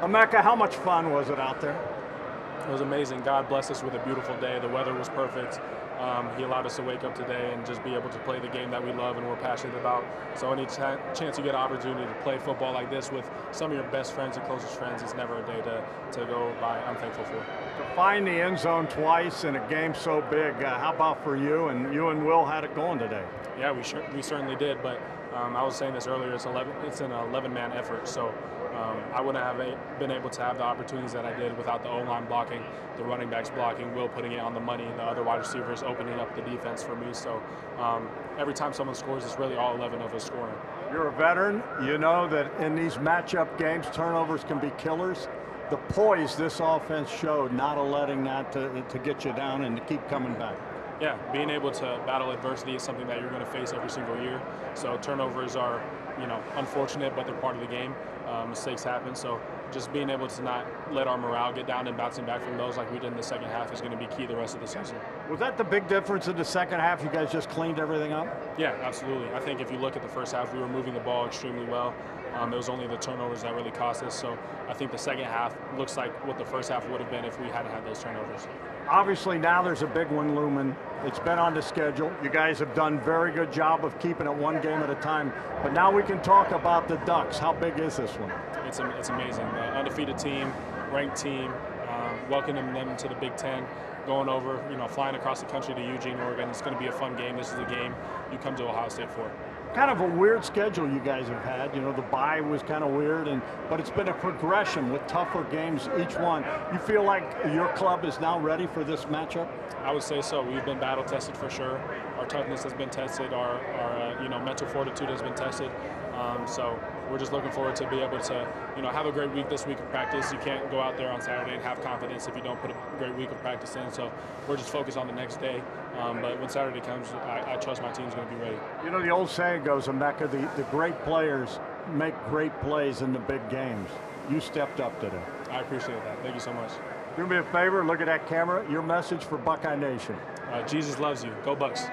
Emeka, how much fun was it out there? It was amazing. God blessed us with a beautiful day. The weather was perfect. Um, he allowed us to wake up today and just be able to play the game that we love and we're passionate about. So any ch- chance you get an opportunity to play football like this with some of your best friends and closest friends, it's never a day to, to go by. I'm thankful for. To find the end zone twice in a game so big, uh, how about for you? And you and Will had it going today. Yeah, we, sure, we certainly did. But um, I was saying this earlier. It's 11. It's an 11-man effort. So um, I wouldn't have been able to have the opportunities that I did without the O-line blocking, the running backs blocking, Will putting it on the money, the other wide receivers opening up the defense for me. So um, every time someone scores, it's really all 11 of us scoring. You're a veteran. You know that in these matchup games, turnovers can be killers. The poise this offense showed, not letting that to, to get you down and to keep coming back yeah, being able to battle adversity is something that you're going to face every single year. So turnovers are, you know, unfortunate, but they're part of the game. Uh, mistakes happen. So just being able to not let our morale get down and bouncing back from those like we did in the second half is going to be key the rest of the season. Was that the big difference in the second half? You guys just cleaned everything up? Yeah, absolutely. I think if you look at the first half, we were moving the ball extremely well. Um, it was only the turnovers that really cost us. So I think the second half looks like what the first half would have been if we hadn't had those turnovers. Obviously, now there's a big one looming. It's been on the schedule. You guys have done very good job of keeping it one game at a time. But now we can talk about the Ducks. How big is this one? It's, it's amazing. The undefeated team, ranked team, um, welcoming them to the Big Ten going over, you know, flying across the country to Eugene, Oregon. It's going to be a fun game. This is a game you come to Ohio State for kind of a weird schedule you guys have had. You know, the bye was kind of weird, and but it's been a progression with tougher games each one. You feel like your club is now ready for this matchup? I would say so. We've been battle tested for sure. Toughness has been tested. Our, our uh, you know mental fortitude has been tested. Um, so we're just looking forward to be able to, you know, have a great week this week of practice. You can't go out there on Saturday and have confidence if you don't put a great week of practice in. So we're just focused on the next day. Um, but when Saturday comes, I, I trust my team's going to be ready. You know, the old saying goes, Emeka, the, the great players make great plays in the big games. You stepped up today. I appreciate that. Thank you so much. Do me a favor, look at that camera. Your message for Buckeye Nation. Uh, Jesus loves you. Go Bucks.